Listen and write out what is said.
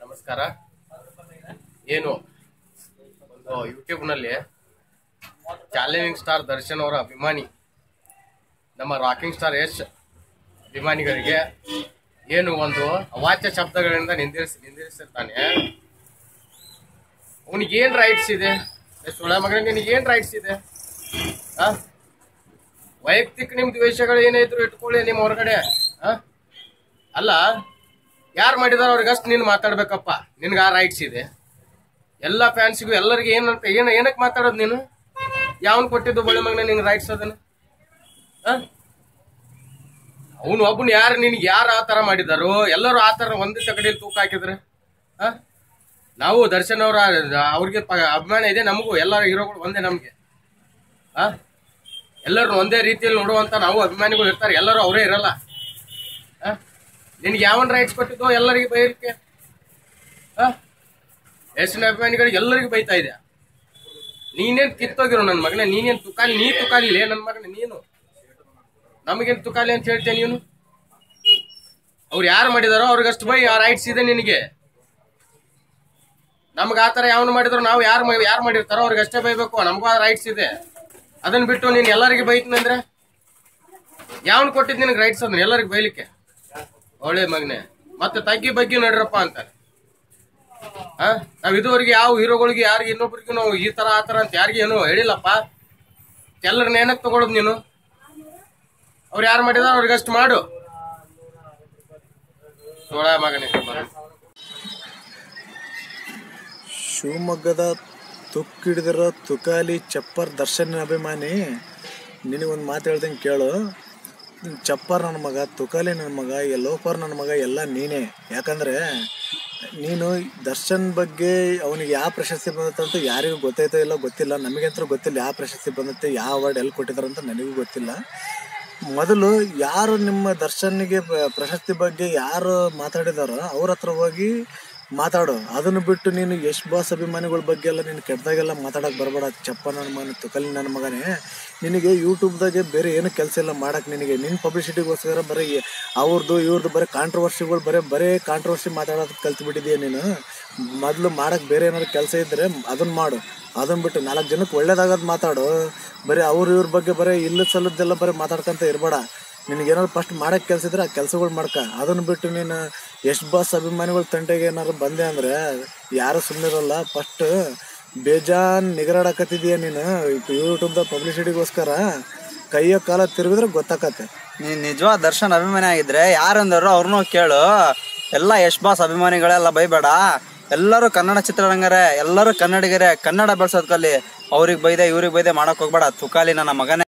ನಮಸ್ಕಾರ. ಏನು? ಒಂದು ಯೂಟ್ಯೂಬ್ನಲ್ಲಿ ಚಾಲೆಂಜಿಂಗ್ ಸ್ಟಾರ್ ದರ್ಶನ್ ಅವರ ಅಭಿಮಾನಿ, ನಮ್ಮ ರಾಕಿಂಗ್ ಸ್ಟಾರ್ ಯಶ್ ಅಭಿಮಾನಿಗಳಿಗೆ ಏನು ಒಂದು ಅವಾಚ್ಯ ಶಬ್ದಗಳಿಂದ ನಿಂದಿರಿಸಿ, ನಿಂದಿರಿಸಿರ್ತಾನೆ. ಅವನಿಗೇನು ರೈಟ್ಸ್ ಇದೆ? ಸುಳ್ಳ ಮಗನ ನಿನಗೇನು ರೈಟ್ಸ್ ಇದೆ? ಆ? ವೈಯಕ್ತಿಕ ನಿಮ್ಮ ದ್ವೇಷಗಳು ಏನೇ ಇದ್ರು ಇಟ್ಕೊಳ್ಳಿ ನಿಮ್ಮ ಹೊರಗಡೆ. ಆ? ಅಲ್ಲ, ಯಾರು ಮಾಡಿದಾರ ಅವ್ರಿಗಷ್ಟು ನೀನು ಮಾತಾಡ್ಬೇಕಪ್ಪ. ನಿನ್ಗೆ ಆ ರೈಟ್ಸ್ ಇದೆ. ಎಲ್ಲ ಫ್ಯಾನ್ಸಿಗೂ ಎಲ್ಲರಿಗೂ ಏನಂತ ಏನು ಏನಕ್ಕೆ ಮಾತಾಡೋದು ನೀನು? ಯಾವನ್ ಕೊಟ್ಟಿದ್ದು ಬಳಿ ಮಗನ ನಿಂಗೆ ರೈಟ್ಸ್ ಅದನ್ನ? ಅವನು ಒಬ್ಬನ ಯಾರು, ನಿನ್ಗೆ ಯಾರು ಆ ಥರ ಮಾಡಿದಾರೋ, ಎಲ್ಲರೂ ಆ ಥರ ಒಂದೇ ತಗಡಿಯಲ್ಲಿ ತೂಕ ಹಾಕಿದ್ರೆ? ಹಾಂ? ನಾವು ದರ್ಶನ್ ಅವರ, ಅವ್ರಿಗೆ ಅಭಿಮಾನ ಇದೆ, ನಮಗೂ ಎಲ್ಲರ ಹೀರೋಗಳು ಒಂದೇ ನಮಗೆ. ಹಾಂ? ಎಲ್ಲರೂ ಒಂದೇ ರೀತಿಯಲ್ಲಿ ನೋಡುವಂತ ನಾವು ಅಭಿಮಾನಿಗಳು ಇರ್ತಾರೆ, ಎಲ್ಲರೂ ಅವರೇ ಇರಲ್ಲ? ನಿನ್ಗೆ ಯಾವನ್ ರೈಟ್ಸ್ ಕೊಟ್ಟಿದ್ದೋ ಎಲ್ಲರಿಗೆ ಬೈಲಿಕ್ಕೆ? ಎಷ್ಟಿನ ಅಭಿಮಾನಿಗಳಿಗೆ ಎಲ್ಲರಿಗೂ ಬೈತಾ ಇದೆ ನೀನೇನ್ ಕಿತ್ತೋಗಿರೋ ನನ್ನ ಮಗನೇ? ನೀನೇನ್ ತುಕಾಲಿ? ನೀ ತುಕಾಲಿಲೇ ನನ್ನ ಮಗನೇ? ನೀನು? ನಮಗೇನ್ ತುಕಾಲಿ ಅಂತ ಹೇಳ್ತೇನೆ ನೀನು? ಅವ್ರು ಯಾರು ಮಾಡಿದಾರೋ ಅವ್ರಿಗಷ್ಟು ಬೈ, ಆ ರೈಟ್ಸ್ ಇದೆ ನಿನಗೆ. ನಮ್ಗೆ ಆ ಥರ ಯಾವನು ಮಾಡಿದ್ರು ನಾವು ಯಾರು ಯಾರು ಮಾಡಿರ್ತಾರೋ ಅವ್ರಿಗೆ ಅಷ್ಟೇ ಬೈಬೇಕು, ನಮಗೂ ಆ ರೈಟ್ಸ್ ಇದೆ. ಅದನ್ನ ಬಿಟ್ಟು ನೀನು ಎಲ್ಲರಿಗೆ ಬೈತನಂದ್ರೆ? ಯಾವನ್ ಕೊಟ್ಟಿದ್ದು ನಿನಗೆ ರೈಟ್ಸ್ ಅದನ್ನ ಎಲ್ಲರಿಗೂ ಬೈಲಿಕ್ಕೆ? ಒಳ್ಳೆ ಮಗನೆ. ಮತ್ತೆ ತಗ್ಗಿ ಬಗ್ಗೆ ನಡ್ರಪ್ಪ ಅಂತಾರೆ. ಆ ನಾವ್ ಇದುವರೆಗೆ ಯಾವ ಹೀರೋಗಳಿಗೆ ಯಾರಿಗೆ ಇನ್ನೊಬ್ರಿಗೆ ನಾವು ಈ ತರ, ಆ ತರ ಅಂತ ಯಾರಿಗೆ ಏನು ಹೇಳಿಲ್ಲಪ್ಪ. ಎಲ್ಲರನ್ನ ಏನಕ್ಕೆ ತಗೊಳದ್ ನೀನು? ಅವ್ರು ಯಾರು ಮಾಡಿದಾರ ಅವ್ರಿಗಷ್ಟು ಮಾಡು. ನೋಡ ಮಗನೇ. ಶಿವಮೊಗ್ಗದ ತುಕ್ಕಿಡಿದಿರೋ ತುಕಾಲಿ ಚಪ್ಪರ್ ದರ್ಶನ್ ಅಭಿಮಾನಿ, ನಿನಗೊಂದು ಮಾತು ಹೇಳ್ದಂಗೆ ಕೇಳು. ಚಪ್ಪರ್ ನನ್ನ ಮಗ, ತುಕಾಲಿ ನನ್ನ ಮಗ ಎಲ್ಲೋಪರ್ ನನ್ನ ಮಗ, ಎಲ್ಲ ನೀನೇ. ಯಾಕಂದರೆ ನೀನು ದರ್ಶನ್ ಬಗ್ಗೆ ಅವನಿಗೆ ಯಾವ ಪ್ರಶಸ್ತಿ ಬಂದತ್ತಂತ ಯಾರಿಗೂ ಗೊತ್ತೈತೋ ಇಲ್ಲ ಗೊತ್ತಿಲ್ಲ. ನಮಗಂತೂ ಗೊತ್ತಿಲ್ಲ ಯಾವ ಪ್ರಶಸ್ತಿ ಬಂದತ್ತೆ ಯಾವ ಅವಾರ್ಡ್ ಎಲ್ಲಿ ಅಂತ ನನಗೂ ಗೊತ್ತಿಲ್ಲ. ಮೊದಲು ಯಾರು ನಿಮ್ಮ ದರ್ಶನ್ಗೆ ಪ್ರಶಸ್ತಿ ಬಗ್ಗೆ ಯಾರು ಮಾತಾಡಿದಾರೋ ಅವ್ರ ಹತ್ರ ಹೋಗಿ ಮಾತಾಡು. ಅದನ್ನು ಬಿಟ್ಟು ನೀನು ಯಶ್ ಬಾಸ್ ಅಭಿಮಾನಿಗಳ ಬಗ್ಗೆ ಎಲ್ಲ ನೀನು ಕೆಟ್ಟದಾಗೆಲ್ಲ ಮಾತಾಡೋಕೆ ಬರಬೇಡ. ಚಪ್ಪ ನನ್ನ ಮಗನ ತುಕಲಿ ನನ್ನ ಮಗನೇ. ನಿನಗೆ ಯೂಟ್ಯೂಬ್ದಾಗೆ ಬೇರೆ ಏನು ಕೆಲಸ ಇಲ್ಲ ಮಾಡಕ್ಕೆ ನಿನಗೆ. ನಿನ್ನ ಪಬ್ಲಿಸಿಟಿಗೋಸ್ಕರ ಬರೀ ಅವ್ರದ್ದು ಇವ್ರದ್ದು ಬರೀ ಕಾಂಟ್ರವರ್ಸಿಗಳು ಬರೀ ಬರೀ ಕಾಂಟ್ರವರ್ಸಿ ಮಾತಾಡೋದು ಕಲ್ತ್ಬಿಟ್ಟಿದೀಯ ನೀನು. ಮೊದಲು ಮಾಡೋಕ್ಕೆ ಬೇರೆ ಏನಾದ್ರು ಕೆಲಸ ಇದ್ದರೆ ಅದನ್ನು ಮಾಡು. ಅದನ್ನು ಬಿಟ್ಟು ನಾಲ್ಕು ಜನಕ್ಕೆ ಒಳ್ಳೇದಾಗೋದು ಮಾತಾಡು. ಬರೀ ಅವ್ರ ಇವ್ರ ಬಗ್ಗೆ ಬರೀ ಇಲ್ಲ ಸಲದ್ದೆಲ್ಲ ಬರೀ ಮಾತಾಡ್ಕೊಂತ ಇರಬೇಡ. ನಿನಗೇನಾದ್ರು ಫಸ್ಟ್ ಮಾಡಕ್ಕೆ ಕೆಲಸ ಇದ್ರೆ ಆ ಕೆಲಸಗಳು ಮಾಡ್ಕ. ಅದನ್ನ ಬಿಟ್ಟು ನೀನು ಎಷ್ಟು ಬಾಸ್ ಅಭಿಮಾನಿಗಳ ತಂಟೆಗೆ ಏನಾದ್ರು ಬಂದೆ ಅಂದರೆ ಯಾರು ಸುಮ್ಮನೆ ಇರಲ್ಲ ಫಸ್ಟ್ ಬೇಜಾನ್ ನಿಗರಾಡಕತ್ತಿದೀಯ ನೀನು. ಯೂಟ್ಯೂಬ್ದ ಪಬ್ಲಿಸಿಟಿಗೋಸ್ಕರ ಕೈಯೋ ಕಾಲ ತಿರುಗಿದ್ರೆ ಗೊತ್ತಾಕತ್ತೆ. ನೀನ್ ನಿಜವಾದ ದರ್ಶನ್ ಅಭಿಮಾನಿ ಆಗಿದ್ರೆ ಯಾರಂದರು ಅವ್ರನ್ನೂ ಕೇಳು. ಎಲ್ಲ ಯಶ್ ಬಾಸ್ ಅಭಿಮಾನಿಗಳೆಲ್ಲ ಬೈಬೇಡ. ಎಲ್ಲರೂ ಕನ್ನಡ ಚಿತ್ರರಂಗರೇ, ಎಲ್ಲರೂ ಕನ್ನಡಿಗರೇ, ಕನ್ನಡ ಬೆಳೆಸೋದ್ಕಲ್ಲಿ ಕಲಿ ಅವ್ರಿಗೆ ಬೈದೆ, ಇವ್ರಿಗೆ ಬೈದೆ ಮಾಡೋಕೆ ಹೋಗ್ಬೇಡ. ತುಕಾಲಿ ನನ್ನ ಮಗನೇ.